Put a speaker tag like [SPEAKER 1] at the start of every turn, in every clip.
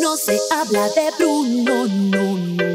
[SPEAKER 1] No se habla de Bruno, no, no,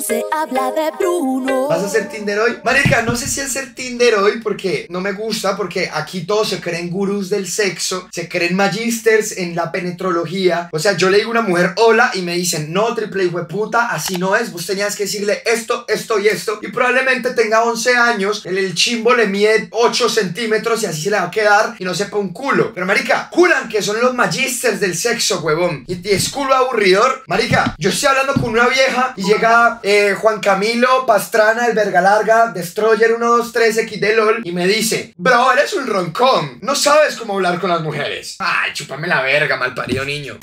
[SPEAKER 1] se habla de Bruno.
[SPEAKER 2] ¿Vas a hacer Tinder hoy? Marica, no sé si hacer Tinder hoy porque no me gusta, porque aquí todos se creen gurús del sexo, se creen magisters en la penetrología. O sea, yo le digo a una mujer hola y me dicen, no, triple hijo de así no es. Vos tenías que decirle esto, esto y esto. Y probablemente tenga 11 años, el, el chimbo le mide 8 centímetros y así se le va a quedar y no sepa un culo. Pero marica, culan que son los magisters del sexo, huevón. Y es culo aburridor. Marica, yo estoy hablando con una vieja y llega eh, Juan Camilo Pastrana, el verga larga, Destroyer 123 XD LOL y me dice, bro, eres un roncón. No sabes cómo hablar con las mujeres. Ay, chúpame la verga, malparido niño.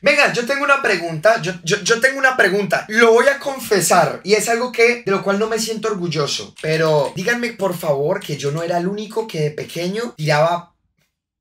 [SPEAKER 2] Venga, yo tengo una pregunta, yo, yo, yo tengo una pregunta, lo voy a confesar y es algo que de lo cual no me siento orgulloso, pero díganme por favor que yo no era el único que de pequeño tiraba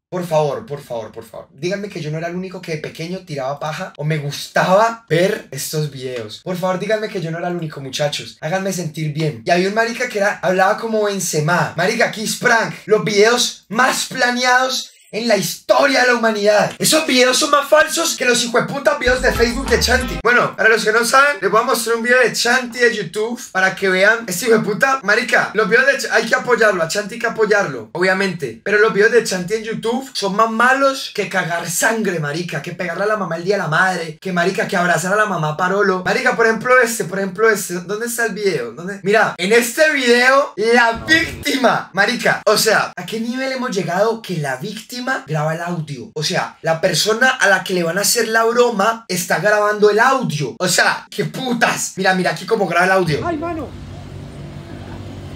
[SPEAKER 2] por favor, por favor, por favor. Díganme que yo no era el único que de pequeño tiraba paja o me gustaba ver estos videos. Por favor, díganme que yo no era el único, muchachos. Háganme sentir bien. Y había un marica que era, hablaba como en Semá. Marica, Kiss Prank. Los videos más planeados en la historia de la humanidad. Esos videos son más falsos que los hijueputas videos de Facebook de Chanti. Bueno, para los que no saben, les voy a mostrar un video de Chanti de YouTube para que vean este hijueputa. Marica, los videos de Ch hay que apoyarlo, a Chanti hay que apoyarlo, obviamente. Pero los videos de Chanti en YouTube son más malos que cagar sangre, marica, que pegarle a la mamá el día de la madre, que marica, que abrazar a la mamá parolo. Marica, por ejemplo este, por ejemplo este. ¿Dónde está el video? ¿Dónde? Mira, en este video, la víctima, marica. O sea, ¿a qué nivel hemos llegado que la víctima graba el audio. O sea, la persona a la que le van a hacer la broma está grabando el audio. O sea, qué putas. Mira, mira aquí cómo graba el audio.
[SPEAKER 3] ¡Ay, mano!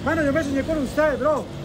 [SPEAKER 3] Mano, yo me soñé con usted, bro.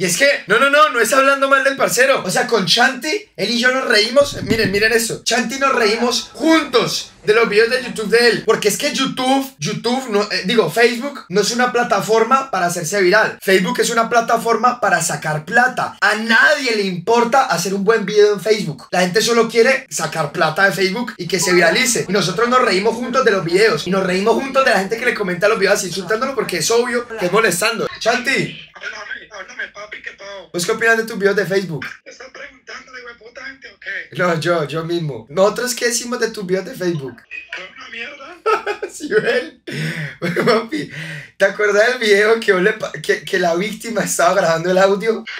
[SPEAKER 2] Y es que, no, no, no, no es hablando mal del parcero. O sea, con Chanti, él y yo nos reímos. Miren, miren eso. Chanti nos reímos juntos de los videos de YouTube de él. Porque es que YouTube, YouTube, no, eh, digo, Facebook no es una plataforma para hacerse viral. Facebook es una plataforma para sacar plata. A nadie le importa hacer un buen video en Facebook. La gente solo quiere sacar plata de Facebook y que se viralice. Y nosotros nos reímos juntos de los videos. Y nos reímos juntos de la gente que le comenta los videos insultándolo porque es obvio que es molestando. Chanti.
[SPEAKER 4] Papi, ¿qué todo?
[SPEAKER 2] ¿Vos qué opinas de tus videos de Facebook?
[SPEAKER 4] ¿Te están preguntando de puta gente o qué?
[SPEAKER 2] No, yo, yo mismo. ¿Nosotros qué decimos de tus videos de Facebook?
[SPEAKER 4] ¿Es una mierda?
[SPEAKER 2] ¿Sí ven? Bueno, papi, ¿te acuerdas del video que, le que, que la víctima estaba grabando el audio?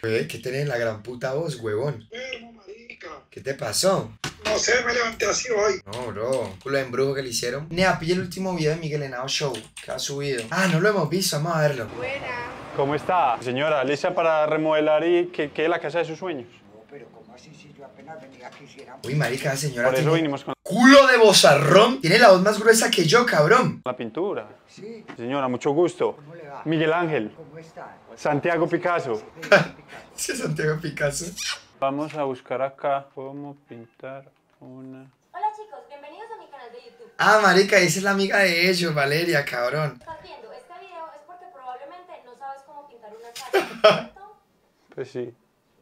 [SPEAKER 2] Güey, ¿qué tenés en la gran puta voz, huevón?
[SPEAKER 4] Enfermo, marica.
[SPEAKER 2] ¿Qué te pasó?
[SPEAKER 4] No sé, me levanté así hoy.
[SPEAKER 2] No, bro. Culo de embrujo que le hicieron. Nea, pilla el último video de Miguel Henao Show que ha subido. Ah, no lo hemos visto, vamos a verlo.
[SPEAKER 5] ¿Cómo está? Señora, ¿lista para remodelar y que quede la casa de sus sueños?
[SPEAKER 3] Pero ¿cómo así si yo apenas venía quisiera?
[SPEAKER 2] Uy, marica, señora
[SPEAKER 5] Por eso
[SPEAKER 2] tiene
[SPEAKER 5] vinimos con
[SPEAKER 2] culo de bozarrón. Tiene la voz más gruesa que yo, cabrón.
[SPEAKER 5] la pintura.
[SPEAKER 3] Sí,
[SPEAKER 5] Señora, mucho gusto.
[SPEAKER 3] ¿cómo le va?
[SPEAKER 5] Miguel Ángel,
[SPEAKER 3] ¿Cómo está?
[SPEAKER 5] Santiago Picasso.
[SPEAKER 2] Sí, Santiago Picasso.
[SPEAKER 5] Vamos a buscar acá cómo pintar una...
[SPEAKER 6] Hola chicos, bienvenidos a mi canal de YouTube.
[SPEAKER 2] Ah, marica, esa es la amiga de ellos, Valeria, cabrón.
[SPEAKER 6] Estás viendo este video es porque probablemente no sabes cómo pintar una casa, ¿cierto?
[SPEAKER 5] Pues sí.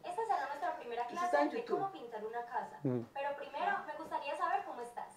[SPEAKER 6] Esta será nuestra primera clase de cómo pintar una casa.
[SPEAKER 5] Mm.
[SPEAKER 6] Pero primero me gustaría saber cómo estás.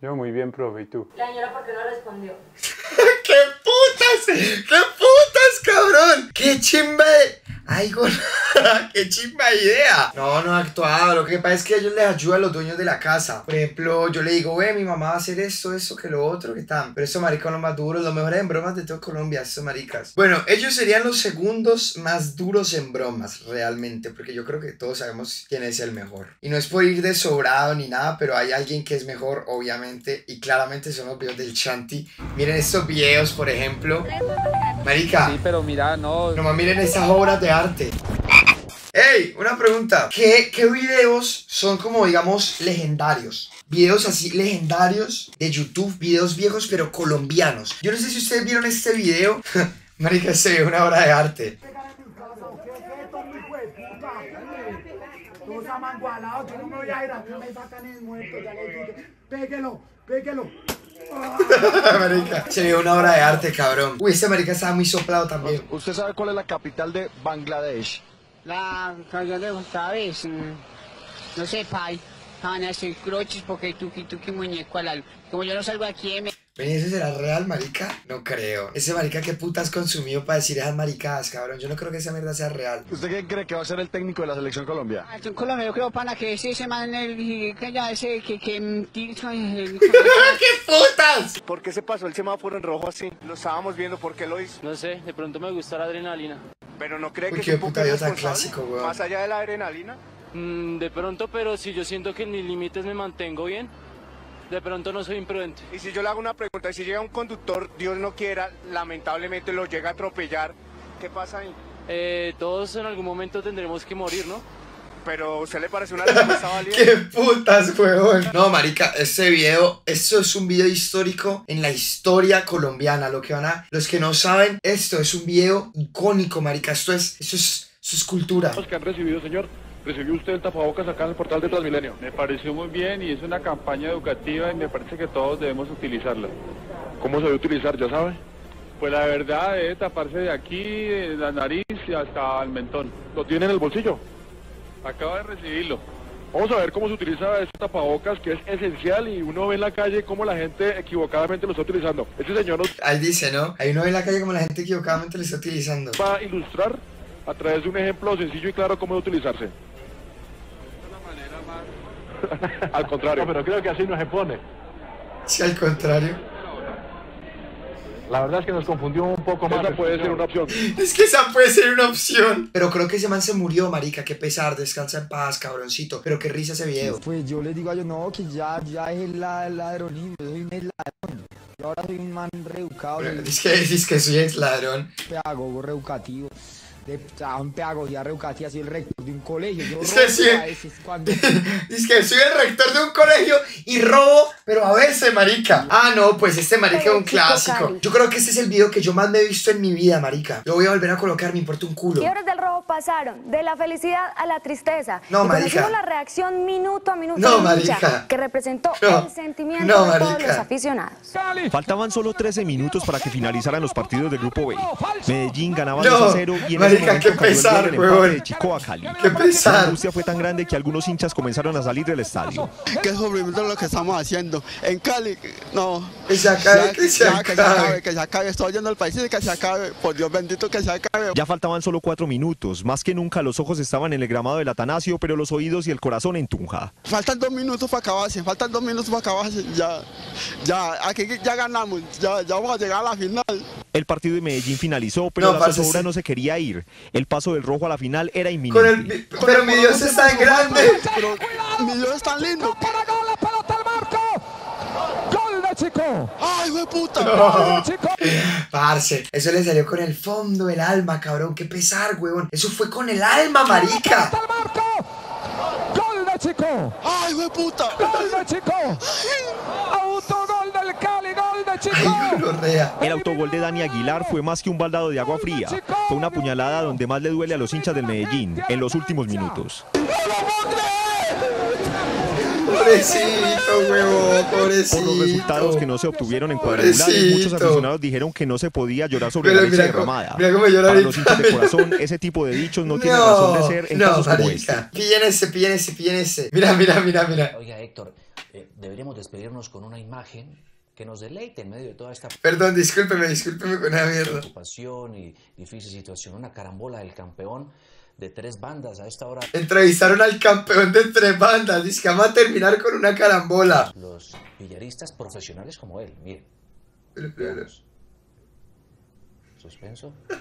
[SPEAKER 5] Yo muy bien, profe, ¿y tú?
[SPEAKER 6] La señora, ¿por qué no respondió?
[SPEAKER 2] ¡Qué putas! ¡Qué putas, cabrón! ¡Qué chimba de... ¡Ay, gol! ¡Qué chimba de idea! No, no he actuado. Lo que pasa es que ellos les ayudan a los dueños de la casa. Por ejemplo, yo le digo, ve, mi mamá va a hacer esto, eso, que lo otro, que tal. Pero esos maricas son los más duros, los mejores en bromas de todo Colombia, esos maricas. Bueno, ellos serían los segundos más duros en bromas, realmente. Porque yo creo que todos sabemos quién es el mejor. Y no es por ir de sobrado ni nada, pero hay alguien que es mejor, obviamente. Y claramente son los videos del Chanti. Miren estos videos, por ejemplo. Marica.
[SPEAKER 7] Sí, pero mira, no.
[SPEAKER 2] Nomás miren esas obras de arte. Ey, una pregunta. ¿Qué, ¿Qué videos son como, digamos, legendarios? Videos así legendarios de YouTube, videos viejos pero colombianos. Yo no sé si ustedes vieron este video. Marica, se ve una obra de arte.
[SPEAKER 3] Todos amangualados, yo no me voy a ir a que me sacan el muerto, ya les dije. Péguelo, péguelo.
[SPEAKER 2] Marica, se ve una obra de arte, cabrón. Uy, este marica estaba muy soplado también.
[SPEAKER 8] ¿Usted sabe cuál es la capital de Bangladesh?
[SPEAKER 9] La canción de sabes, mm, no sé, pai, van a hacer croches porque tú, que muñeco al algo. Como yo no salgo aquí, me...
[SPEAKER 2] ¿ese será real, marica? No creo. Ese marica, ¿qué putas consumió para decir esas maricadas, cabrón? Yo no creo que esa mierda sea real.
[SPEAKER 8] ¿Usted quién cree que va a ser el técnico de la selección Colombia?
[SPEAKER 9] Ah, Colombia yo creo, pana, que sí, ese man, el, que ya ese, que, que, el-
[SPEAKER 2] ¡Qué putas!
[SPEAKER 8] ¿Por qué se pasó el semáforo en rojo así? Lo estábamos viendo, ¿por qué lo hizo?
[SPEAKER 7] No sé, de pronto me gusta la adrenalina.
[SPEAKER 8] Pero no cree
[SPEAKER 2] Uy,
[SPEAKER 8] que
[SPEAKER 2] qué
[SPEAKER 8] es un poco
[SPEAKER 2] puta tan clásico, weón.
[SPEAKER 8] Más allá de la adrenalina.
[SPEAKER 7] Mm, de pronto, pero si yo siento que en mis límites me mantengo bien, de pronto no soy imprudente.
[SPEAKER 8] Y si yo le hago una pregunta, y si llega un conductor, Dios no quiera, lamentablemente lo llega a atropellar, ¿qué pasa ahí?
[SPEAKER 7] Eh, todos en algún momento tendremos que morir, ¿no?
[SPEAKER 8] Pero ¿a ¿usted le parece una respuesta válida?
[SPEAKER 2] ¡Qué putas, huevón! No, marica, este video, esto es un video histórico en la historia colombiana. Lo que van a... Los que no saben, esto es un video icónico, marica. Esto es... Esto es... Esto es cultura.
[SPEAKER 10] que han recibido, señor. ¿Recibió usted el tapabocas acá en el portal de Transmilenio? Me pareció muy bien y es una campaña educativa y me parece que todos debemos utilizarla. ¿Cómo se debe utilizar, ya sabe? Pues la verdad debe taparse de aquí, de la nariz y hasta el mentón. ¿Lo tiene en el bolsillo? Acaba de recibirlo. Vamos a ver cómo se utiliza este tapabocas que es esencial y uno ve en la calle cómo la gente equivocadamente lo está utilizando. Este señor nos
[SPEAKER 2] Ahí dice, ¿no? Ahí uno ve en la calle como la gente equivocadamente lo está utilizando.
[SPEAKER 10] va a ilustrar a través de un ejemplo sencillo y claro cómo debe utilizarse. Al contrario. pero creo que así no se pone.
[SPEAKER 2] Si al contrario.
[SPEAKER 10] La verdad es que nos confundió un poco más. Esa puede ser una opción.
[SPEAKER 2] Es que esa puede ser una opción. Pero creo que ese man se murió, marica. Qué pesar. Descansa en paz, cabroncito. Pero qué risa ese video.
[SPEAKER 11] Pues yo les digo a ellos, no, que ya, ya es la, el ladronismo, yo soy un ladrón. Yo ahora soy un man reeducado, soy
[SPEAKER 2] Es que, es que soy ex ladrón.
[SPEAKER 11] pedagogo reeducativo. De en pedagogía reeducativa, soy el rector de un colegio. Yo
[SPEAKER 2] Es
[SPEAKER 11] robo
[SPEAKER 2] que sí.
[SPEAKER 11] a veces cuando...
[SPEAKER 2] Dice que soy el rector de un colegio y robo, pero a veces, marica. Ah, no, pues este marica es un clásico. Yo creo que este es el video que yo más me he visto en mi vida, marica. Lo voy a volver a colocar, me importa un culo.
[SPEAKER 6] Quiebres del robo pasaron de la felicidad a la tristeza.
[SPEAKER 2] No,
[SPEAKER 6] y
[SPEAKER 2] marica.
[SPEAKER 6] conocimos la reacción minuto a minuto
[SPEAKER 2] No, marica.
[SPEAKER 6] que representó
[SPEAKER 2] No.
[SPEAKER 6] el sentimiento
[SPEAKER 2] No,
[SPEAKER 6] de todos los aficionados.
[SPEAKER 12] Faltaban solo 13 minutos para que finalizaran los partidos del Grupo B. Medellín ganaba
[SPEAKER 2] No,
[SPEAKER 12] 2 a 0 y en
[SPEAKER 2] marica,
[SPEAKER 12] ese
[SPEAKER 2] qué
[SPEAKER 12] momento cayó el
[SPEAKER 2] pesar,
[SPEAKER 12] del empate de Chico a Cali.
[SPEAKER 2] Qué
[SPEAKER 12] La
[SPEAKER 2] pesar.
[SPEAKER 12] angustia fue tan grande que algunos hinchas comenzaron a salir del estadio.
[SPEAKER 13] Qué sufrimiento lo que estamos haciendo. En Cali, no.
[SPEAKER 2] Que se acabe, que se
[SPEAKER 13] ya, que se
[SPEAKER 2] acabe.
[SPEAKER 13] acabe, que se acabe. Estoy oyendo el país y que se acabe. Por Dios bendito que se acabe.
[SPEAKER 12] Ya faltaban solo 4 minutos. Más que nunca los ojos estaban en el gramado del Atanasio, pero los oídos y el corazón en Tunja.
[SPEAKER 13] Faltan dos minutos para acabarse, faltan dos minutos para acabarse. Ya, ya, aquí ya ganamos, ya, ya vamos a llegar a la final.
[SPEAKER 12] El partido de Medellín finalizó, pero
[SPEAKER 2] No,
[SPEAKER 12] la zozobra
[SPEAKER 2] sí.
[SPEAKER 12] no se quería ir. El paso del rojo a la final era
[SPEAKER 2] Con
[SPEAKER 12] inminente.
[SPEAKER 2] el, pero mi Dios es tan grande.
[SPEAKER 13] Pero mi Dios es tan lindo.
[SPEAKER 11] ¡Gol de Chico!
[SPEAKER 13] ¡Ay, güey puta!
[SPEAKER 2] No. Parce, eso le salió con el fondo del alma, cabrón. Qué pesar, huevón. Eso fue con el alma, marica.
[SPEAKER 11] ¡Gol de Chico!
[SPEAKER 13] ¡Ay, güey puta!
[SPEAKER 11] ¡Gol de Chico! ¡Autogol del Cali! ¡Gol de Chico!
[SPEAKER 2] Ay.
[SPEAKER 12] El autogol de Dani Aguilar fue más que un baldado de agua fría. Fue una puñalada donde más le duele a los hinchas del Medellín, en los últimos minutos.
[SPEAKER 2] Pobrecito, huevón, pobrecito.
[SPEAKER 12] Por los resultados que no se obtuvieron en cuadrangulares, muchos aficionados dijeron que no se podía llorar sobre
[SPEAKER 2] Mira,
[SPEAKER 12] la leche
[SPEAKER 2] mira cómo-
[SPEAKER 12] derramada.
[SPEAKER 2] mira cómo llora
[SPEAKER 12] Para los hinchas de corazón, ese tipo de dichos no, tiene razón de ser en
[SPEAKER 2] no,
[SPEAKER 12] casos como este.
[SPEAKER 2] Píllense, píllense, píllense. Mira, mira, mira, mira.
[SPEAKER 14] Oiga, Héctor, eh, deberíamos despedirnos con una imagen que nos deleite en medio de toda esta
[SPEAKER 2] Perdón, discúlpeme, discúlpeme con esa mierda.
[SPEAKER 14] preocupación y difícil situación. Una carambola del campeón de tres bandas a esta hora.
[SPEAKER 2] Entrevistaron al campeón de tres bandas. Dice que vamos a terminar con una carambola.
[SPEAKER 14] Los billaristas profesionales como él, miren. Suspenso.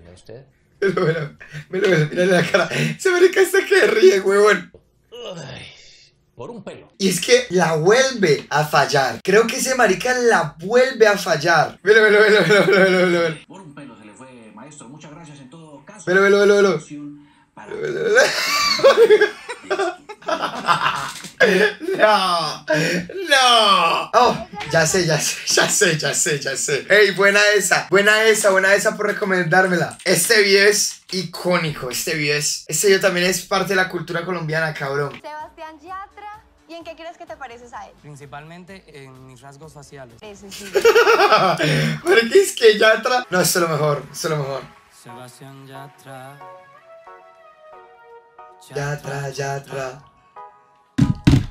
[SPEAKER 14] Mira usted.
[SPEAKER 2] Pero, pero, mira la cara. Se marica hasta que ríe, huevón.
[SPEAKER 14] Ay, por un pelo.
[SPEAKER 2] Y es que la vuelve a fallar. Creo que ese marica la vuelve a fallar. Velo, velo, velo, velo, velo, velo, velo.
[SPEAKER 14] Por un pelo maestro. Muchas gracias en todo caso.
[SPEAKER 2] Velo, velo, velo, velo.
[SPEAKER 14] Para-
[SPEAKER 2] Velo, velo, velo. No, no. Oh, ya sé, ya sé, ya sé, ya sé, ya sé. Ey, buena esa, buena esa, buena esa por recomendármela. Este video es icónico, este video es, este video también es parte de la cultura colombiana, cabrón.
[SPEAKER 15] Sebastián Yatra. ¿Y en qué crees que te pareces a él?
[SPEAKER 7] Principalmente en mis rasgos faciales.
[SPEAKER 15] Ese sí.
[SPEAKER 2] Porque es que ya atrás. No, es lo mejor, es lo mejor.
[SPEAKER 7] Sebastián Yatra.
[SPEAKER 2] Ya atrás, ya atrás.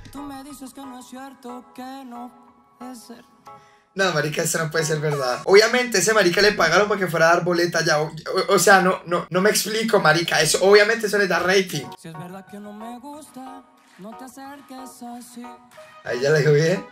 [SPEAKER 16] Tú me dices que no es cierto, que no puede ser.
[SPEAKER 2] No, marica, esto no puede ser verdad. Obviamente, ese marica le pagaron para que fuera a dar boleta ya. O, o- o sea, no, no, no me explico, marica. Eso, obviamente eso le da rating.
[SPEAKER 16] Si es verdad que no me gusta, no te acerques así.
[SPEAKER 2] Ahí ya le digo bien.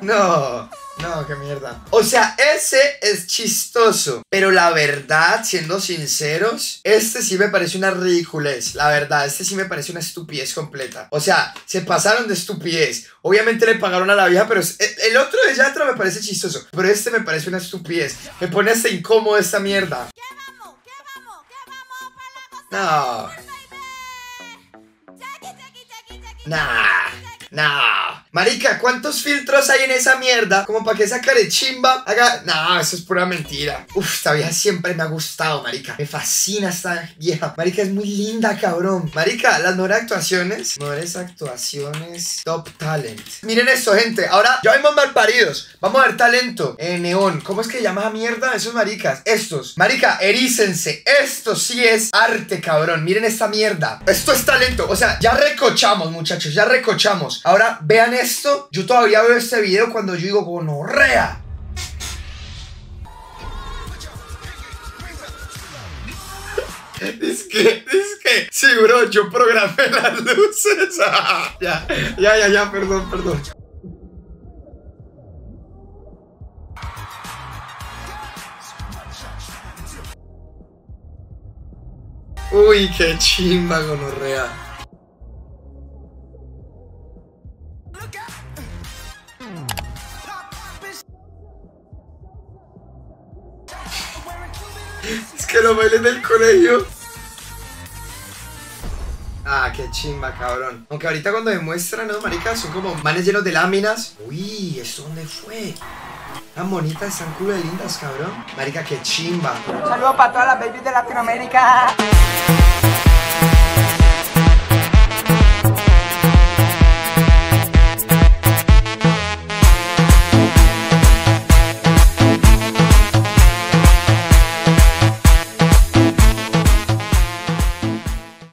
[SPEAKER 2] No, no, qué mierda. O sea, ese es chistoso. Pero la verdad, siendo sinceros, este sí me parece una ridiculez. La verdad, este sí me parece una estupidez completa. O sea, se pasaron de estupidez. Obviamente le pagaron a la vieja, pero el otro de Yatra me parece chistoso. Pero este me parece una estupidez. Me pone hasta incómodo esta mierda. No. Nah, nah. Marica, ¿cuántos filtros hay en esa mierda? Como para que esa carechimba haga. Nah, eso es pura mentira. Uf, esta vieja siempre me ha gustado, Marica. Me fascina esta vieja. Marica es muy linda, cabrón. Marica, las mejores actuaciones. Mejores actuaciones. Top talent. Miren esto, gente. Ahora ya vemos mal paridos. Vamos a ver talento. Eh, neón. ¿Cómo es que se llama esa mierda? Esos maricas. Estos. Marica, erícense. Esto sí es arte, cabrón. Miren esta mierda. Esto es talento. O sea, ya recochamos, muchachos. Ya recochamos. Ahora vean esto. Yo todavía veo este video cuando yo digo gonorrea. Es que, es que, sí, bro, yo programé las luces. ya, ya, ya, ya, perdón, perdón. Uy, qué chimba, gonorrea. Los bailes del colegio. Ah, qué chimba, cabrón. Aunque ahorita cuando demuestran, ¿no, marica? Son como manes llenos de láminas. Uy, ¿esto dónde fue? Tan bonitas, están culo de lindas, cabrón. Marica, qué chimba.
[SPEAKER 17] Saludos para todas las babies de Latinoamérica.